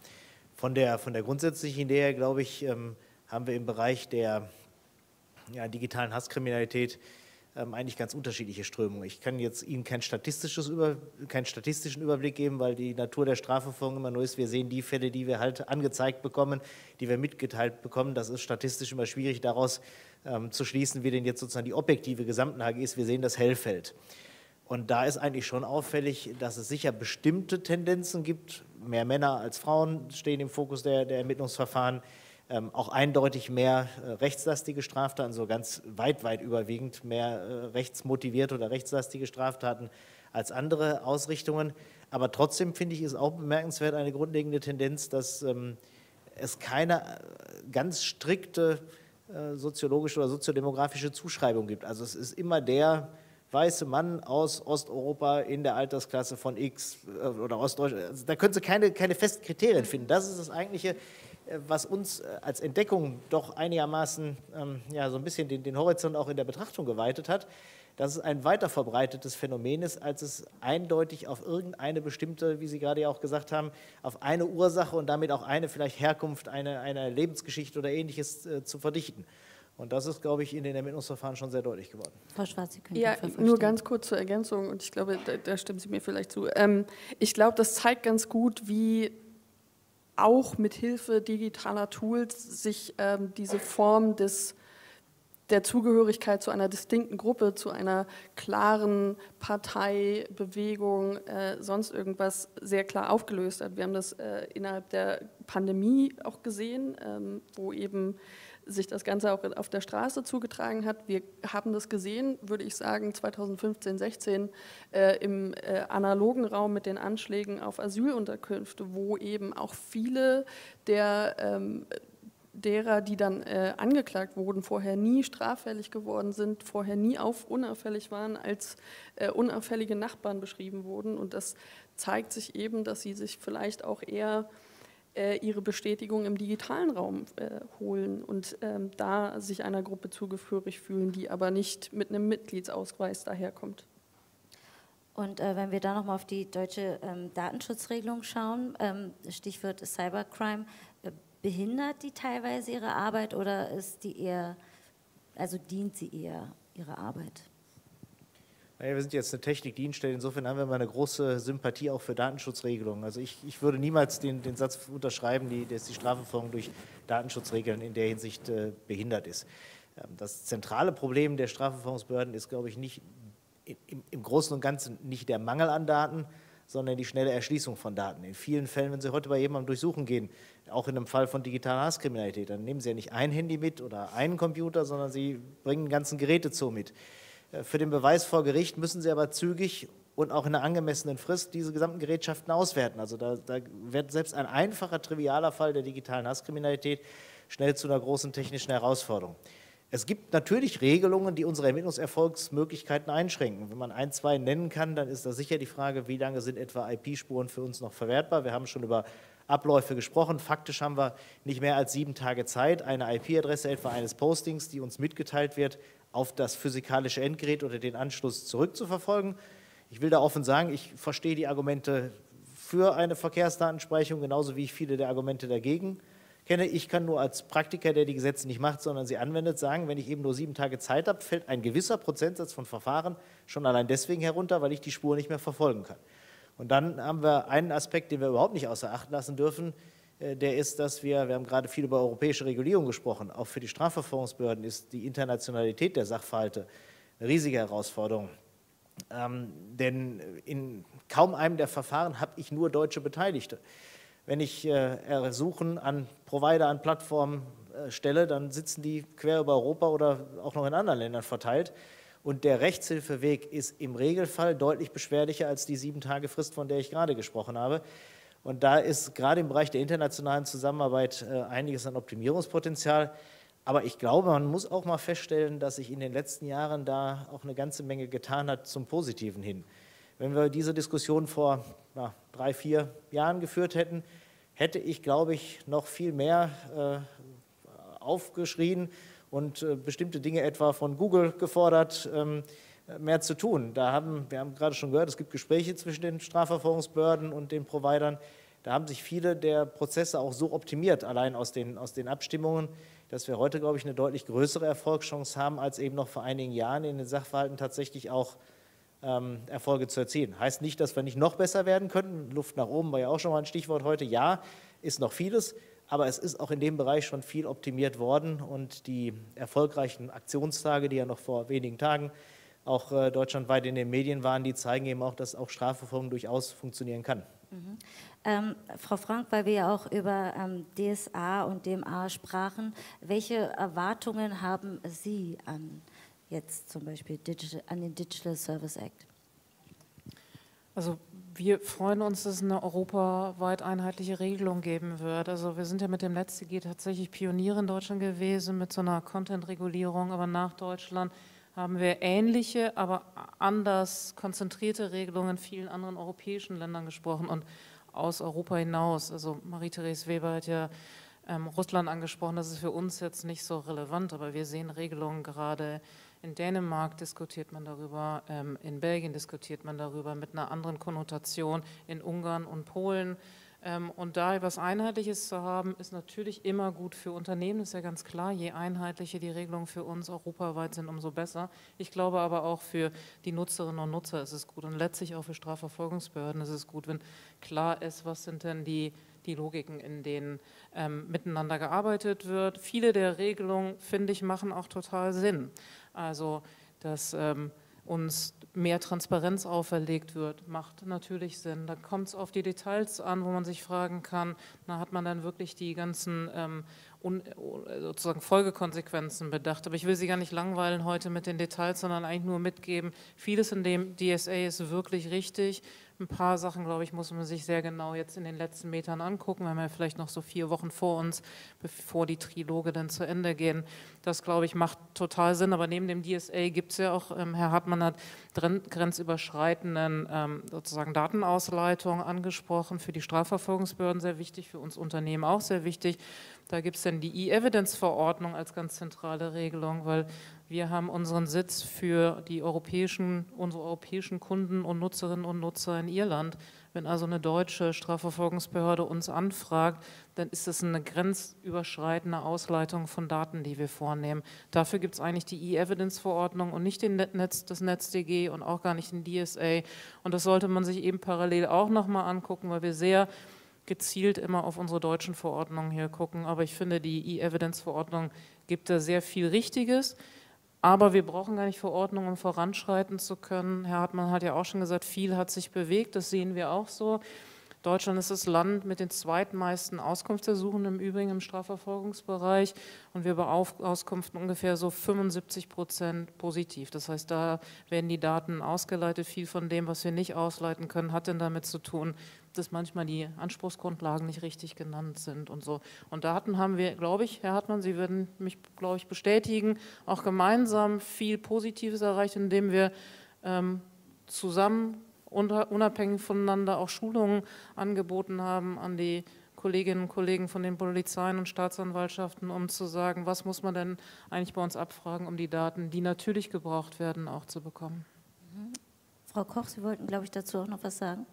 Von der, von der grundsätzlichen Idee her, glaube ich, ähm, haben wir im Bereich der ja, digitalen Hasskriminalität ähm, eigentlich ganz unterschiedliche Strömungen. Ich kann jetzt Ihnen kein Über, keinen statistischen Überblick geben, weil die Natur der Strafverfolgung immer nur ist, wir sehen die Fälle, die wir halt angezeigt bekommen, die wir mitgeteilt bekommen. Das ist statistisch immer schwierig daraus ähm, zu schließen, wie denn jetzt sozusagen die objektive Gesamtlage ist. Wir sehen das Hellfeld. Und da ist eigentlich schon auffällig, dass es sicher bestimmte Tendenzen gibt. Mehr Männer als Frauen stehen im Fokus der, der Ermittlungsverfahren. Ähm, auch eindeutig mehr äh, rechtslastige Straftaten, so ganz weit, weit überwiegend mehr äh, rechtsmotivierte oder rechtslastige Straftaten als andere Ausrichtungen. Aber trotzdem finde ich es auch bemerkenswert eine grundlegende Tendenz, dass ähm, es keine äh, ganz strikte soziologische oder soziodemografische Zuschreibung gibt. Also es ist immer der weiße Mann aus Osteuropa in der Altersklasse von X oder Ostdeutschland. Also da können Sie keine, keine festen Kriterien finden. Das ist das eigentliche, was uns als Entdeckung doch einigermaßen ähm, ja, so ein bisschen den, den, Horizont auch in der Betrachtung geweitet hat. dass es ein weiter verbreitetes Phänomen ist, als es eindeutig auf irgendeine bestimmte, wie Sie gerade ja auch gesagt haben, auf eine Ursache und damit auch eine vielleicht Herkunft, eine, eine Lebensgeschichte oder ähnliches äh, zu verdichten. Und das ist, glaube ich, in den Ermittlungsverfahren schon sehr deutlich geworden. Frau Schwarz, Sie können Ja, nur ganz kurz zur Ergänzung und ich glaube, da, da stimmen Sie mir vielleicht zu. Ähm, ich glaube, das zeigt ganz gut, wie auch mit Hilfe digitaler Tools sich ähm, diese Form des der Zugehörigkeit zu einer distinkten Gruppe, zu einer klaren Partei, Bewegung, äh, sonst irgendwas sehr klar aufgelöst hat. Wir haben das äh, innerhalb der Pandemie auch gesehen, ähm, wo eben sich das Ganze auch auf der Straße zugetragen hat. Wir haben das gesehen, würde ich sagen, 2015, 16 äh, im äh, analogen Raum mit den Anschlägen auf Asylunterkünfte, wo eben auch viele der ähm, derer, die dann äh, angeklagt wurden, vorher nie straffällig geworden sind, vorher nie auf unauffällig waren, als äh, unauffällige Nachbarn beschrieben wurden. Und das zeigt sich eben, dass sie sich vielleicht auch eher ihre Bestätigung im digitalen Raum äh, holen und ähm, da sich einer Gruppe zugehörig fühlen, die aber nicht mit einem Mitgliedsausweis daherkommt. Und äh, wenn wir da nochmal auf die deutsche ähm, Datenschutzregelung schauen, ähm, Stichwort Cybercrime, behindert die teilweise ihre Arbeit oder ist die eher, also dient sie eher ihrer Arbeit? Naja, wir sind jetzt eine Technikdienststelle, insofern haben wir mal eine große Sympathie auch für Datenschutzregelungen. Also ich, ich würde niemals den, den Satz unterschreiben, die, dass die Strafverfolgung durch Datenschutzregeln in der Hinsicht äh, behindert ist. Ähm, das zentrale Problem der Strafverfolgungsbehörden ist, glaube ich, nicht im, im Großen und Ganzen nicht der Mangel an Daten, sondern die schnelle Erschließung von Daten. In vielen Fällen, wenn Sie heute bei jemandem durchsuchen gehen, auch in einem Fall von digitaler Hasskriminalität, dann nehmen Sie ja nicht ein Handy mit oder einen Computer, sondern Sie bringen ganzen Gerätezoo mit. Äh, für den Beweis vor Gericht müssen Sie aber zügig und auch in einer angemessenen Frist diese gesamten Gerätschaften auswerten. Also da, da wird selbst ein einfacher, trivialer Fall der digitalen Hasskriminalität schnell zu einer großen technischen Herausforderung. Es gibt natürlich Regelungen, die unsere Ermittlungserfolgsmöglichkeiten einschränken. Wenn man ein, zwei nennen kann, dann ist da sicher die Frage, wie lange sind etwa IP-Spuren für uns noch verwertbar. Wir haben schon über Abläufe gesprochen. Faktisch haben wir nicht mehr als sieben Tage Zeit, eine IP-Adresse etwa eines Postings, die uns mitgeteilt wird, auf das physikalische Endgerät oder den Anschluss zurückzuverfolgen. Ich will da offen sagen, ich verstehe die Argumente für eine Verkehrsdatensprechung genauso wie ich viele der Argumente dagegen kenne. Ich kann nur als Praktiker, der die Gesetze nicht macht, sondern sie anwendet, sagen, wenn ich eben nur sieben Tage Zeit habe, fällt ein gewisser Prozentsatz von Verfahren schon allein deswegen herunter, weil ich die Spur nicht mehr verfolgen kann. Und dann haben wir einen Aspekt, den wir überhaupt nicht außer Acht lassen dürfen, der ist, dass wir, wir haben gerade viel über europäische Regulierung gesprochen, auch für die Strafverfolgungsbehörden ist die Internationalität der Sachverhalte eine riesige Herausforderung. Ähm, denn in kaum einem der Verfahren habe ich nur deutsche Beteiligte. Wenn ich äh, Ersuchen an Provider, an Plattformen äh, stelle, dann sitzen die quer über Europa oder auch noch in anderen Ländern verteilt. Und der Rechtshilfeweg ist im Regelfall deutlich beschwerlicher als die sieben Tage Frist, von der ich gerade gesprochen habe. Und da ist gerade im Bereich der internationalen Zusammenarbeit äh, einiges an Optimierungspotenzial. Aber ich glaube, man muss auch mal feststellen, dass sich in den letzten Jahren da auch eine ganze Menge getan hat zum Positiven hin. Wenn wir diese Diskussion vor na, drei, vier Jahren geführt hätten, hätte ich, glaube ich, noch viel mehr äh, aufgeschrien und äh, bestimmte Dinge etwa von Google gefordert, ähm, mehr zu tun. Da haben, wir haben gerade schon gehört, es gibt Gespräche zwischen den Strafverfolgungsbehörden und den Providern. Da haben sich viele der Prozesse auch so optimiert, allein aus den, aus den Abstimmungen, dass wir heute, glaube ich, eine deutlich größere Erfolgschance haben, als eben noch vor einigen Jahren in den Sachverhalten tatsächlich auch ähm, Erfolge zu erzielen. Heißt nicht, dass wir nicht noch besser werden könnten. Luft nach oben war ja auch schon mal ein Stichwort heute. Ja, ist noch vieles, aber es ist auch in dem Bereich schon viel optimiert worden und die erfolgreichen Aktionstage, die ja noch vor wenigen Tagen auch äh, deutschlandweit in den Medien waren, die zeigen eben auch, dass auch Strafverfolgung durchaus funktionieren kann. Mhm. Ähm, Frau Frank, weil wir ja auch über ähm, DSA und DMA sprachen, welche Erwartungen haben Sie an jetzt zum Beispiel Digital, an den Digital Service Act? Also wir freuen uns, dass es eine europaweit einheitliche Regelung geben wird. Also wir sind ja mit dem LetztG tatsächlich Pioniere in Deutschland gewesen mit so einer Content-Regulierung, aber nach Deutschland haben wir ähnliche, aber anders konzentrierte Regelungen in vielen anderen europäischen Ländern gesprochen und aus Europa hinaus. Also Marie-Therese Weber hat ja ähm, Russland angesprochen, das ist für uns jetzt nicht so relevant, aber wir sehen Regelungen gerade in Dänemark diskutiert man darüber, ähm, in Belgien diskutiert man darüber mit einer anderen Konnotation, in Ungarn und Polen. Ähm, und da etwas Einheitliches zu haben, ist natürlich immer gut für Unternehmen, ist ja ganz klar. Je einheitlicher die Regelungen für uns europaweit sind, umso besser. Ich glaube aber auch für die Nutzerinnen und Nutzer ist es gut und letztlich auch für Strafverfolgungsbehörden ist es gut, wenn klar ist, was sind denn die die Logiken, in denen ähm, miteinander gearbeitet wird. Viele der Regelungen, finde ich, machen auch total Sinn. Also, dass ähm, uns mehr Transparenz auferlegt wird, macht natürlich Sinn. Da kommt es auf die Details an, wo man sich fragen kann, na, hat man dann wirklich die ganzen ähm, un, sozusagen Folgekonsequenzen bedacht. Aber ich will Sie gar nicht langweilen heute mit den Details, sondern eigentlich nur mitgeben, vieles in dem DSA ist wirklich richtig. Ein paar Sachen, glaube ich, muss man sich sehr genau jetzt in den letzten Metern angucken. Wir haben ja vielleicht noch so vier Wochen vor uns, bevor die Triloge dann zu Ende gehen. Das, glaube ich, macht total Sinn. Aber neben dem DSA gibt es ja auch, ähm, Herr Hartmann hat grenzüberschreitenden ähm, sozusagen Datenausleitung angesprochen, für die Strafverfolgungsbehörden sehr wichtig, für uns Unternehmen auch sehr wichtig. Da gibt es dann die E-Evidence-Verordnung als ganz zentrale Regelung, weil wir haben unseren Sitz für die europäischen, unsere europäischen Kunden und Nutzerinnen und Nutzer in Irland. Wenn also eine deutsche Strafverfolgungsbehörde uns anfragt, dann ist es eine grenzüberschreitende Ausleitung von Daten, die wir vornehmen. Dafür gibt es eigentlich die E-Evidence-Verordnung und nicht den Netz, das NetzDG und auch gar nicht den DSA. Und das sollte man sich eben parallel auch nochmal angucken, weil wir sehr gezielt immer auf unsere deutschen Verordnungen hier gucken. Aber ich finde, die E-Evidence-Verordnung gibt da sehr viel Richtiges. Aber wir brauchen gar nicht Verordnungen, um voranschreiten zu können. Herr Hartmann hat ja auch schon gesagt, viel hat sich bewegt, das sehen wir auch so. Deutschland ist das Land mit den zweitmeisten Auskunftsersuchen im Übrigen im Strafverfolgungsbereich und wir beaufkunften ungefähr so 75 Prozent positiv. Das heißt, da werden die Daten ausgeleitet. Viel von dem, was wir nicht ausleiten können, hat denn damit zu tun, dass manchmal die Anspruchsgrundlagen nicht richtig genannt sind und so. Und Daten haben wir, glaube ich, Herr Hartmann, Sie würden mich, glaube ich, bestätigen, auch gemeinsam viel Positives erreicht, indem wir ähm, zusammen unabhängig voneinander auch Schulungen angeboten haben an die Kolleginnen und Kollegen von den Polizeien und Staatsanwaltschaften, um zu sagen, was muss man denn eigentlich bei uns abfragen, um die Daten, die natürlich gebraucht werden, auch zu bekommen. Mhm. Frau Koch, Sie wollten, glaube ich, dazu auch noch was sagen.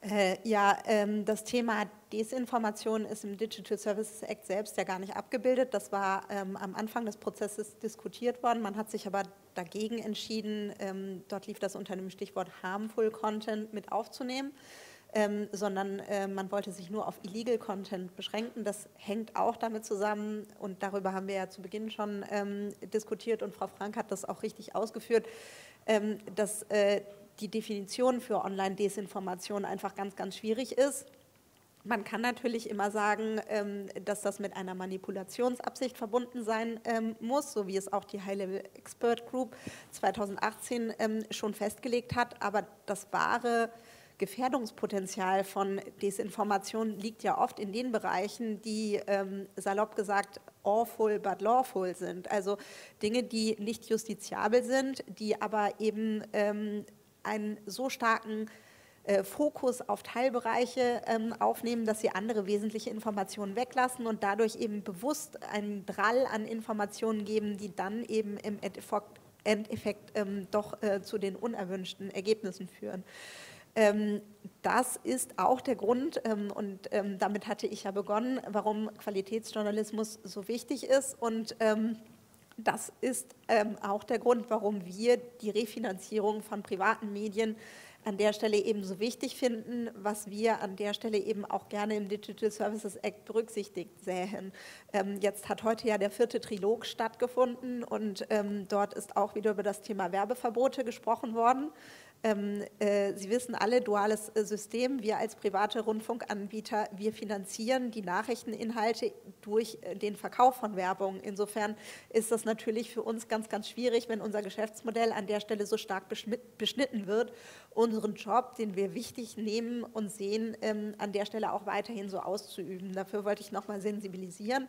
Äh, ja, ähm, das Thema Desinformation ist im Digital Services Act selbst ja gar nicht abgebildet. Das war ähm, am Anfang des Prozesses diskutiert worden. Man hat sich aber dagegen entschieden, ähm, dort lief das unter dem Stichwort Harmful Content mit aufzunehmen. Ähm, sondern äh, man wollte sich nur auf Illegal Content beschränken. Das hängt auch damit zusammen und darüber haben wir ja zu Beginn schon ähm, diskutiert und Frau Frank hat das auch richtig ausgeführt, ähm, dass äh, die Definition für Online-Desinformation einfach ganz, ganz schwierig ist. Man kann natürlich immer sagen, ähm, dass das mit einer Manipulationsabsicht verbunden sein ähm, muss, so wie es auch die High-Level Expert Group 2018 ähm, schon festgelegt hat. Aber das wahre Gefährdungspotenzial von Desinformation liegt ja oft in den Bereichen, die salopp gesagt awful but lawful sind. Also Dinge, die nicht justiziabel sind, die aber eben einen so starken äh, Fokus auf Teilbereiche ähm, aufnehmen, dass sie andere wesentliche Informationen weglassen und dadurch eben bewusst einen Drall an Informationen geben, die dann eben im Endeffekt, ähm, doch äh, zu den unerwünschten Ergebnissen führen. Ähm, das ist auch der Grund, ähm, und ähm, damit hatte ich ja begonnen, warum Qualitätsjournalismus so wichtig ist und ähm, das ist ähm, auch der Grund, warum wir die Refinanzierung von privaten Medien an der Stelle eben so wichtig finden, was wir an der Stelle eben auch gerne im Digital Services Act berücksichtigt sähen. Ähm, jetzt hat heute ja der vierte Trilog stattgefunden und ähm, dort ist auch wieder über das Thema Werbeverbote gesprochen worden. Ähm, äh, Sie wissen alle, duales äh, System. Wir als private Rundfunkanbieter, wir finanzieren die Nachrichteninhalte durch äh, den Verkauf von Werbung. Insofern ist das natürlich für uns ganz, ganz schwierig, wenn unser Geschäftsmodell an der Stelle so stark beschnitten wird, unseren Job, den wir wichtig nehmen und sehen, ähm, an der Stelle auch weiterhin so auszuüben. Dafür wollte ich nochmal sensibilisieren.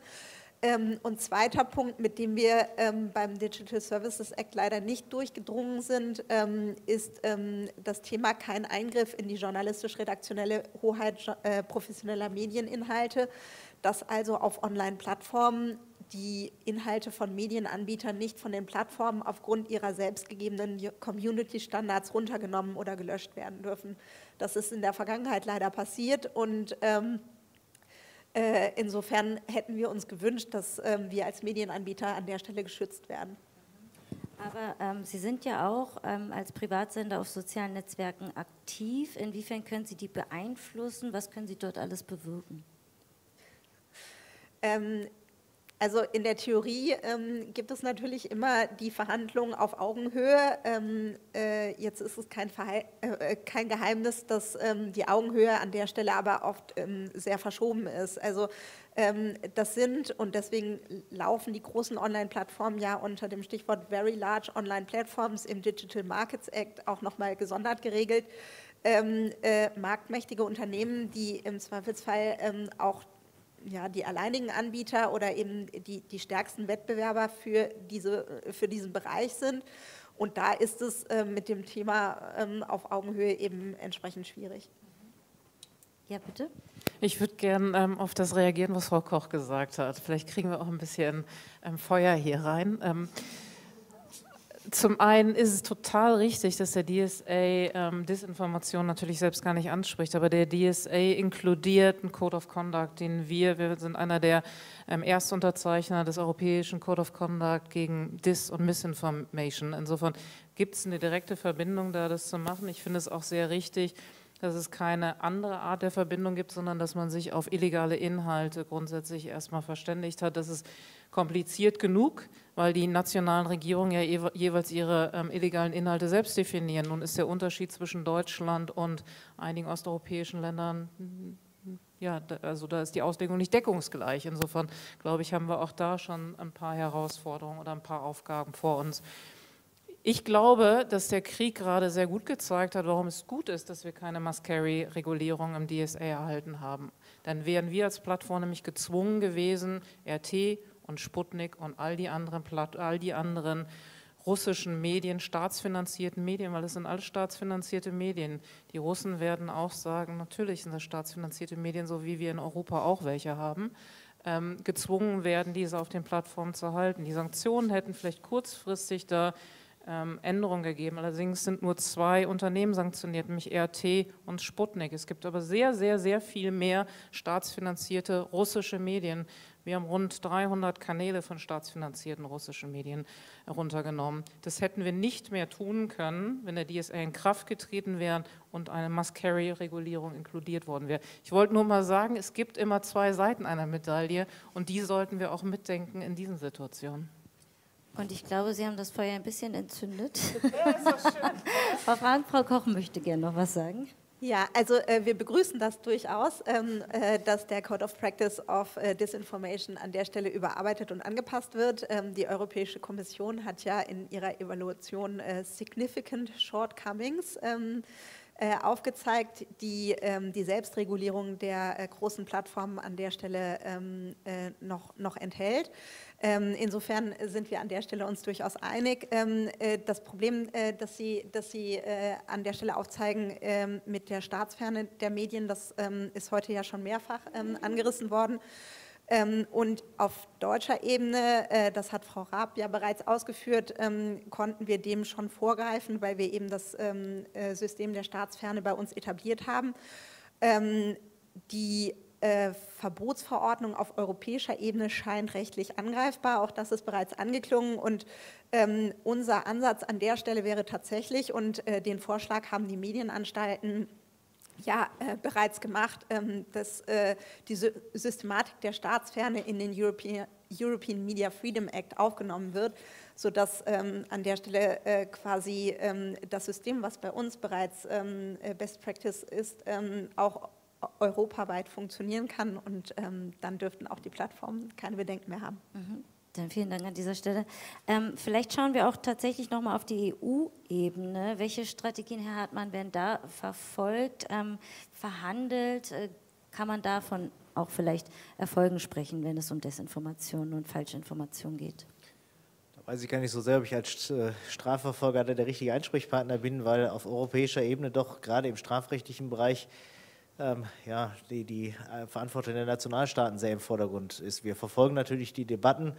Ähm, und zweiter Punkt, mit dem wir ähm, beim Digital Services Act leider nicht durchgedrungen sind, ähm, ist das Thema kein Eingriff in die journalistisch-redaktionelle Hoheit äh, professioneller Medieninhalte. dass also auf Online-Plattformen die Inhalte von Medienanbietern nicht von den Plattformen aufgrund ihrer selbstgegebenen Community-Standards runtergenommen oder gelöscht werden dürfen. Das ist in der Vergangenheit leider passiert und ähm, äh, insofern hätten wir uns gewünscht, dass ähm, wir als Medienanbieter an der Stelle geschützt werden. Aber ähm, Sie sind ja auch ähm, als Privatsender auf sozialen Netzwerken aktiv. Inwiefern können Sie die beeinflussen? Was können Sie dort alles bewirken? Ähm, also in der Theorie ähm, gibt es natürlich immer die Verhandlungen auf Augenhöhe. Ähm, äh, jetzt ist es kein, Verhe äh, kein Geheimnis, dass ähm, die Augenhöhe an der Stelle aber oft ähm, sehr verschoben ist. Also ähm, das sind, und deswegen laufen die großen Online-Plattformen ja unter dem Stichwort Very Large Online Platforms im Digital Markets Act auch nochmal gesondert geregelt. Ähm, äh, marktmächtige Unternehmen, die im Zweifelsfall auch ja, die alleinigen Anbieter oder eben die, die stärksten Wettbewerber für, diese, für diesen Bereich sind. Und da ist es äh, mit dem Thema ähm, auf Augenhöhe eben entsprechend schwierig. Ja, bitte. Ich würde gerne ähm, auf das reagieren, was Frau Koch gesagt hat. Vielleicht kriegen wir auch ein bisschen ähm, Feuer hier rein. Zum einen ist es total richtig, dass der DSA ähm, Disinformation natürlich selbst gar nicht anspricht, aber der DSA inkludiert einen Code of Conduct, den wir, wir sind einer der ähm, Erstunterzeichner des Europäischen Code of Conduct gegen Dis- und Misinformation. Insofern gibt es eine direkte Verbindung da, das zu machen. Ich finde es auch sehr richtig, dass es keine andere Art der Verbindung gibt, sondern dass man sich auf illegale Inhalte grundsätzlich erstmal verständigt hat. Das ist kompliziert genug, weil die nationalen Regierungen ja jeweils ihre ähm, illegalen Inhalte selbst definieren. Nun ist der Unterschied zwischen Deutschland und einigen osteuropäischen Ländern, ja, also da ist die Auslegung nicht deckungsgleich. Insofern, glaube ich, haben wir auch da schon ein paar Herausforderungen oder ein paar Aufgaben vor uns. Ich glaube, dass der Krieg gerade sehr gut gezeigt hat, warum es gut ist, dass wir keine Must-Carry-Regulierung im DSA erhalten haben. Dann wären wir als Plattform nämlich gezwungen gewesen, RT und Sputnik und all die anderen, all die anderen russischen Medien, staatsfinanzierten Medien, weil es sind alles staatsfinanzierte Medien. Die Russen werden auch sagen, natürlich sind das staatsfinanzierte Medien, so wie wir in Europa auch welche haben, ähm, gezwungen werden, diese auf den Plattformen zu halten. Die Sanktionen hätten vielleicht kurzfristig da Änderungen gegeben. Allerdings sind nur zwei Unternehmen sanktioniert, nämlich RT und Sputnik. Es gibt aber sehr, sehr, sehr viel mehr staatsfinanzierte russische Medien. Wir haben rund 300 Kanäle von staatsfinanzierten russischen Medien heruntergenommen. Das hätten wir nicht mehr tun können, wenn der DSA in Kraft getreten wäre und eine Must-Carry-Regulierung inkludiert worden wäre. Ich wollte nur mal sagen, es gibt immer zwei Seiten einer Medaille und die sollten wir auch mitdenken in diesen Situationen. Und ich glaube, Sie haben das Feuer ein bisschen entzündet. Ja, ist doch schön. Frau Frank, Frau Koch möchte gerne noch was sagen. Ja, also äh, wir begrüßen das durchaus, ähm, äh, dass der Code of Practice of äh, Disinformation an der Stelle überarbeitet und angepasst wird. Ähm, die Europäische Kommission hat ja in ihrer Evaluation äh, Significant Shortcomings ähm, äh, aufgezeigt, die ähm, die Selbstregulierung der äh, großen Plattformen an der Stelle ähm, noch, noch enthält. Ähm, insofern sind wir an der Stelle uns durchaus einig. Ähm, äh, das Problem, äh, das Sie, das Sie äh, an der Stelle aufzeigen ähm, mit der Staatsferne der Medien, das ist heute ja schon mehrfach angerissen worden. Und auf deutscher Ebene, das hat Frau Raab ja bereits ausgeführt, konnten wir dem schon vorgreifen, weil wir eben das System der Staatsferne bei uns etabliert haben. Die äh, Verbotsverordnung auf europäischer Ebene scheint rechtlich angreifbar. Auch das ist bereits angeklungen. Und ähm, unser Ansatz an der Stelle wäre tatsächlich, und äh, den Vorschlag haben die Medienanstalten ja äh, bereits gemacht, ähm, dass äh, die Systematik der Staatsferne in den European, European Media Freedom Act aufgenommen wird, sodass ähm, an der Stelle äh, quasi ähm, das System, was bei uns bereits ähm, äh, Best Practice ist, ähm, auch europaweit funktionieren kann und ähm, dann dürften auch die Plattformen keine Bedenken mehr haben. Mhm. Dann vielen Dank an dieser Stelle. Ähm, vielleicht schauen wir auch tatsächlich nochmal auf die EU-Ebene. Welche Strategien, Herr Hartmann, werden da verfolgt, ähm, verhandelt? Äh, kann man davon auch vielleicht Erfolgen sprechen, wenn es um Desinformation und Falschinformation geht? Da weiß ich gar nicht so sehr, ob ich als äh, Strafverfolger der richtige Ansprechpartner bin, weil auf europäischer Ebene doch gerade im strafrechtlichen Bereich ähm, ja, die, die äh, Verantwortung der Nationalstaaten sehr im Vordergrund ist. Wir verfolgen natürlich die Debatten.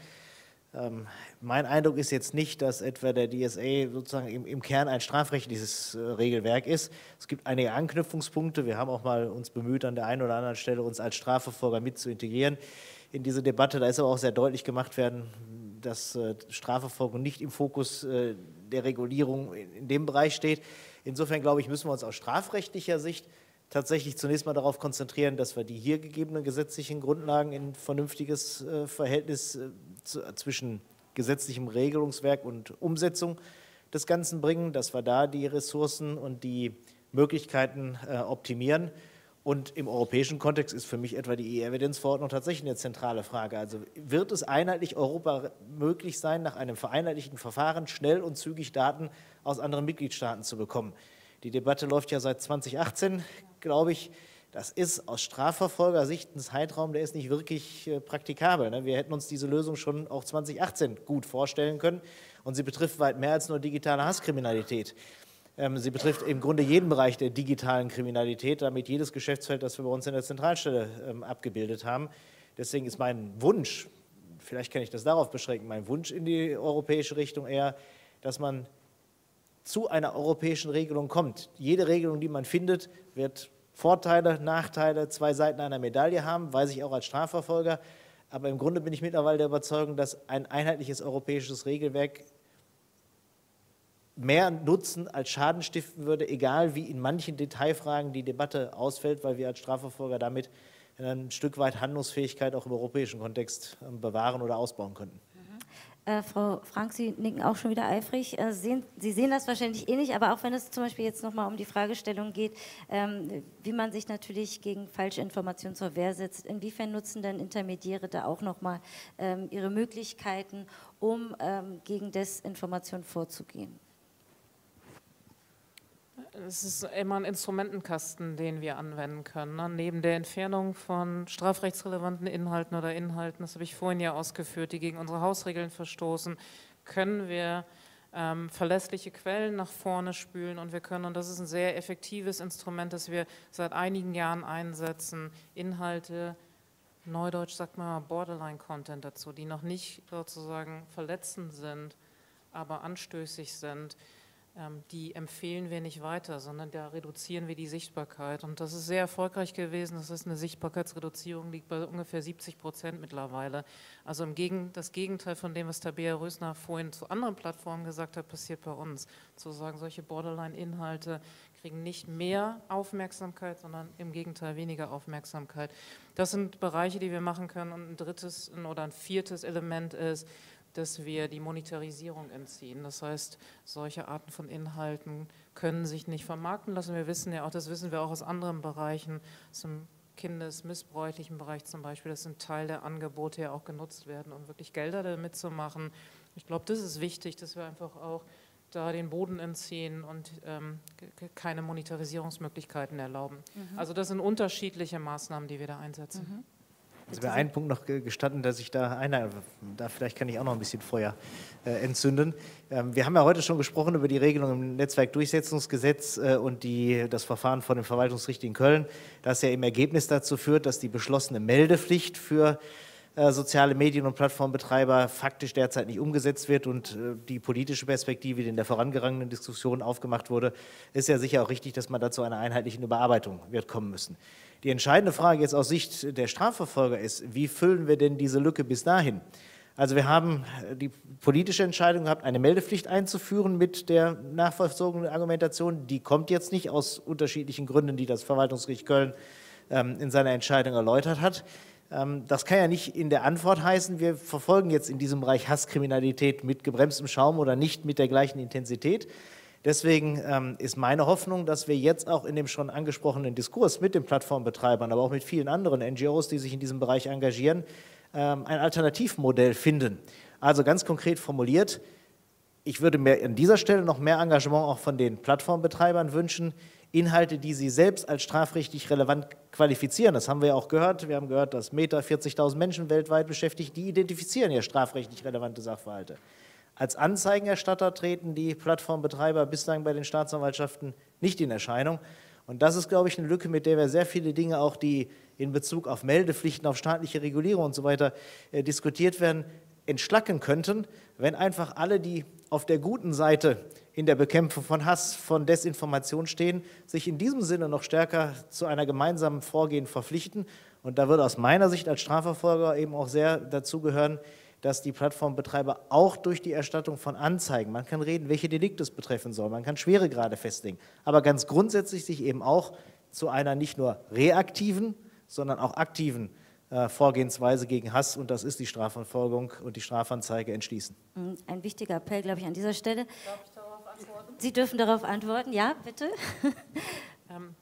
Ähm, mein Eindruck ist jetzt nicht, dass etwa der DSA sozusagen im, im Kern ein strafrechtliches äh, Regelwerk ist. Es gibt einige Anknüpfungspunkte. Wir haben auch mal uns bemüht, an der einen oder anderen Stelle uns als Strafverfolger mit zu integrieren in diese Debatte. Da ist aber auch sehr deutlich gemacht werden, dass äh, Strafverfolgung nicht im Fokus äh, der Regulierung in, in dem Bereich steht. Insofern glaube ich, müssen wir uns aus strafrechtlicher Sicht tatsächlich zunächst mal darauf konzentrieren, dass wir die hier gegebenen gesetzlichen Grundlagen in vernünftiges äh, Verhältnis äh, zwischen gesetzlichem Regelungswerk und Umsetzung des Ganzen bringen, dass wir da die Ressourcen und die Möglichkeiten äh, optimieren. Und im europäischen Kontext ist für mich etwa die E-Evidence-Verordnung tatsächlich eine zentrale Frage. Also wird es einheitlich Europa möglich sein, nach einem vereinheitlichten Verfahren schnell und zügig Daten aus anderen Mitgliedstaaten zu bekommen? Die Debatte läuft ja seit 2018, glaube ich. Das ist aus Strafverfolgersicht ein Zeitraum, der ist nicht wirklich äh, praktikabel. Ne? Wir hätten uns diese Lösung schon auch 2018 gut vorstellen können. Und sie betrifft weit mehr als nur digitale Hasskriminalität. Ähm, sie betrifft im Grunde jeden Bereich der digitalen Kriminalität, damit jedes Geschäftsfeld, das wir bei uns in der Zentralstelle ähm, abgebildet haben. Deswegen ist mein Wunsch, vielleicht kann ich das darauf beschränken, mein Wunsch in die europäische Richtung eher, dass man zu einer europäischen Regelung kommt. Jede Regelung, die man findet, wird Vorteile, Nachteile, zwei Seiten einer Medaille haben, weiß ich auch als Strafverfolger. Aber im Grunde bin ich mittlerweile der Überzeugung, dass ein einheitliches europäisches Regelwerk mehr Nutzen als Schaden stiften würde, egal wie in manchen Detailfragen die Debatte ausfällt, weil wir als Strafverfolger damit ein Stück weit Handlungsfähigkeit auch im europäischen Kontext ähm, bewahren oder ausbauen könnten. Äh, Frau Frank, Sie nicken auch schon wieder eifrig. Äh, sehen, Sie sehen das wahrscheinlich eh nicht, aber auch wenn es zum Beispiel jetzt nochmal um die Fragestellung geht, ähm, wie man sich natürlich gegen falsche Informationen zur Wehr setzt, inwiefern nutzen denn Intermediäre da auch nochmal ähm, ihre Möglichkeiten, um ähm, gegen Desinformation vorzugehen? Es ist immer ein Instrumentenkasten, den wir anwenden können. Ne? Neben der Entfernung von strafrechtsrelevanten Inhalten oder Inhalten, das habe ich vorhin ja ausgeführt, die gegen unsere Hausregeln verstoßen, können wir ähm, verlässliche Quellen nach vorne spülen und wir können, und das ist ein sehr effektives Instrument, das wir seit einigen Jahren einsetzen, Inhalte, Neudeutsch sagt man Borderline-Content dazu, die noch nicht sozusagen verletzend sind, aber anstößig sind die empfehlen wir nicht weiter, sondern da reduzieren wir die Sichtbarkeit. Und das ist sehr erfolgreich gewesen. Das ist eine Sichtbarkeitsreduzierung, liegt bei ungefähr 70 Prozent mittlerweile. Also im Gegen, das Gegenteil von dem, was Tabea Rösner vorhin zu anderen Plattformen gesagt hat, passiert bei uns. Zu sagen, solche Borderline-Inhalte kriegen nicht mehr Aufmerksamkeit, sondern im Gegenteil weniger Aufmerksamkeit. Das sind Bereiche, die wir machen können. Und ein drittes oder ein viertes Element ist, dass wir die Monetarisierung entziehen. Das heißt, solche Arten von Inhalten können sich nicht vermarkten lassen. Wir wissen ja auch, das wissen wir auch aus anderen Bereichen, zum kindesmissbräuchlichen Bereich zum Beispiel, das sind Teil der Angebote ja auch genutzt werden, um wirklich Gelder damit zu machen. Ich glaube, das ist wichtig, dass wir einfach auch da den Boden entziehen und ähm, keine Monetarisierungsmöglichkeiten erlauben. Mhm. Also das sind unterschiedliche Maßnahmen, die wir da einsetzen. Mhm. Also wäre ein Punkt noch gestatten, dass ich da einer, da vielleicht kann ich auch noch ein bisschen Feuer äh, entzünden. Ähm, wir haben ja heute schon gesprochen über die Regelung im Netzwerkdurchsetzungsgesetz äh, und die, das Verfahren von dem Verwaltungsgericht in Köln, das ja im Ergebnis dazu führt, dass die beschlossene Meldepflicht für äh, soziale Medien- und Plattformbetreiber faktisch derzeit nicht umgesetzt wird und äh, die politische Perspektive, die in der vorangegangenen Diskussion aufgemacht wurde, ist ja sicher auch richtig, dass man dazu einer einheitlichen Überarbeitung wird kommen müssen. Die entscheidende Frage jetzt aus Sicht der Strafverfolger ist, wie füllen wir denn diese Lücke bis dahin? Also wir haben die politische Entscheidung gehabt, eine Meldepflicht einzuführen mit der nachvollzogenen Argumentation. Die kommt jetzt nicht aus unterschiedlichen Gründen, die das Verwaltungsgericht Köln ähm, in seiner Entscheidung erläutert hat. Ähm, das kann ja nicht in der Antwort heißen, wir verfolgen jetzt in diesem Bereich Hasskriminalität mit gebremstem Schaum oder nicht mit der gleichen Intensität, Deswegen ähm, ist meine Hoffnung, dass wir jetzt auch in dem schon angesprochenen Diskurs mit den Plattformbetreibern, aber auch mit vielen anderen NGOs, die sich in diesem Bereich engagieren, ähm, ein Alternativmodell finden. Also ganz konkret formuliert, ich würde mir an dieser Stelle noch mehr Engagement auch von den Plattformbetreibern wünschen, Inhalte, die sie selbst als strafrechtlich relevant qualifizieren. Das haben wir ja auch gehört. Wir haben gehört, dass Meta 40.000 Menschen weltweit beschäftigt, die identifizieren ja strafrechtlich relevante Sachverhalte. Als Anzeigenerstatter treten die Plattformbetreiber bislang bei den Staatsanwaltschaften nicht in Erscheinung. Und das ist, glaube ich, eine Lücke, mit der wir sehr viele Dinge auch, die in Bezug auf Meldepflichten, auf staatliche Regulierung und so weiter äh, diskutiert werden, entschlacken könnten, wenn einfach alle, die auf der guten Seite in der Bekämpfung von Hass, von Desinformation stehen, sich in diesem Sinne noch stärker zu einer gemeinsamen Vorgehen verpflichten. Und da würde aus meiner Sicht als Strafverfolger eben auch sehr dazu gehören, dass die Plattformbetreiber auch durch die Erstattung von Anzeigen, man kann reden, welche Delikte es betreffen soll, man kann Schweregrade festlegen, aber ganz grundsätzlich sich eben auch zu einer nicht nur reaktiven, sondern auch aktiven äh, Vorgehensweise gegen Hass und das ist die Strafverfolgung und die Strafanzeige entschließen. Mhm, ein wichtiger Appell, glaube ich, an dieser Stelle. Darf ich darauf antworten? Sie dürfen darauf antworten, ja, bitte. Ähm,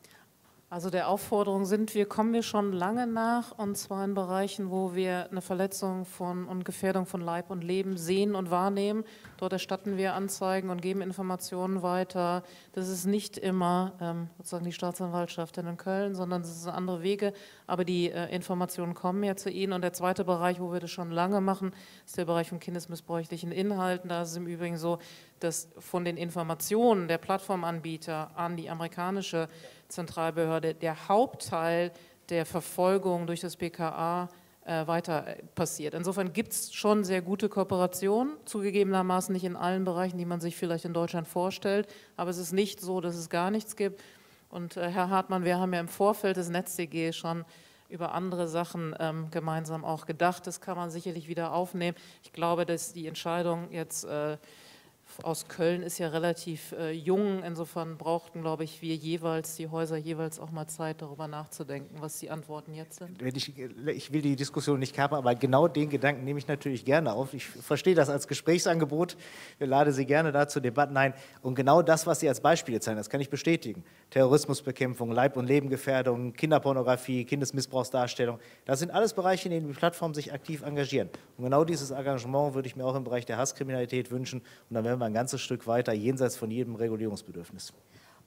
also der Aufforderung sind wir, kommen wir schon lange nach, und zwar in Bereichen, wo wir eine Verletzung von und Gefährdung von Leib und Leben sehen und wahrnehmen. Dort erstatten wir Anzeigen und geben Informationen weiter. Das ist nicht immer ähm, sozusagen die Staatsanwaltschaft in Köln, sondern es sind andere Wege, aber die äh, Informationen kommen ja zu Ihnen. Und der zweite Bereich, wo wir das schon lange machen, ist der Bereich von kindesmissbräuchlichen Inhalten. Da ist es im Übrigen so, dass von den Informationen der Plattformanbieter an die amerikanische Zentralbehörde der Hauptteil der Verfolgung durch das BKA äh, weiter äh, passiert. Insofern gibt es schon sehr gute Kooperationen, zugegebenermaßen nicht in allen Bereichen, die man sich vielleicht in Deutschland vorstellt, aber es ist nicht so, dass es gar nichts gibt. Und äh, Herr Hartmann, wir haben ja im Vorfeld des NetzDG schon über andere Sachen ähm, gemeinsam auch gedacht. Das kann man sicherlich wieder aufnehmen. Ich glaube, dass die Entscheidung jetzt äh, aus Köln ist ja relativ äh, jung. Insofern brauchten, glaube ich, wir jeweils, die Häuser jeweils auch mal Zeit, darüber nachzudenken, was die Antworten jetzt sind. Ich, ich will die Diskussion nicht kappen, aber genau den Gedanken nehme ich natürlich gerne auf. Ich verstehe das als Gesprächsangebot. Ich lade Sie gerne dazu Debatten ein. Und genau das, was Sie als Beispiele zeigen, das kann ich bestätigen. Terrorismusbekämpfung, Leib- und Lebengefährdung, Kinderpornografie, Kindesmissbrauchsdarstellung, das sind alles Bereiche, in denen die Plattformen sich aktiv engagieren. Und genau dieses Engagement würde ich mir auch im Bereich der Hasskriminalität wünschen. Und dann werden wir ein ganzes Stück weiter, jenseits von jedem Regulierungsbedürfnis.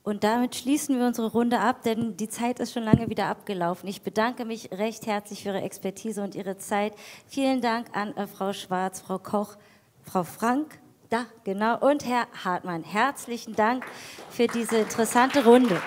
Und damit schließen wir unsere Runde ab, denn die Zeit ist schon lange wieder abgelaufen. Ich bedanke mich recht herzlich für Ihre Expertise und Ihre Zeit. Vielen Dank an äh, Frau Schwarz, Frau Koch, Frau Frank, da genau, und Herr Hartmann. Herzlichen Dank für diese interessante Runde.